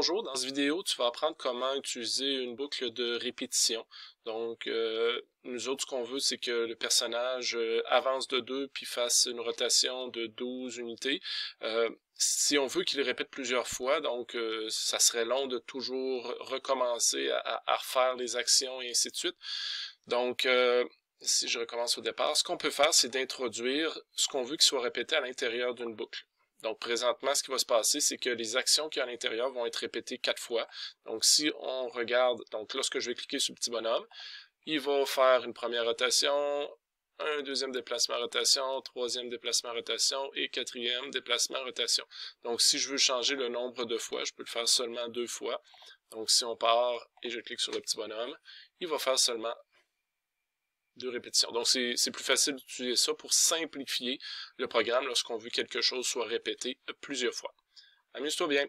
Bonjour, dans cette vidéo, tu vas apprendre comment utiliser une boucle de répétition. Donc, euh, nous autres, ce qu'on veut, c'est que le personnage euh, avance de 2 puis fasse une rotation de 12 unités. Euh, si on veut qu'il répète plusieurs fois, donc ça serait long de toujours recommencer à, à, refaire les actions et ainsi de suite. Donc, si je recommence au départ, ce qu'on peut faire, c'est d'introduire ce qu'on veut qu'il soit répété à l'intérieur d'une boucle. Donc, présentement, ce qui va se passer, c'est que les actions qui à l'intérieur vont être répétées quatre fois. Donc, si on regarde, donc lorsque je vais cliquer sur le petit bonhomme, il va faire une première rotation, un deuxième déplacement rotation, troisième déplacement rotation et quatrième déplacement rotation. Donc, si je veux changer le nombre de fois, je peux le faire seulement deux fois. Donc, si on part et je clique sur le petit bonhomme, il va faire seulement de répétition. Donc, c'est plus facile d'utiliser ça pour simplifier le programme lorsqu'on veut que quelque chose soit répété plusieurs fois. Amuse-toi bien!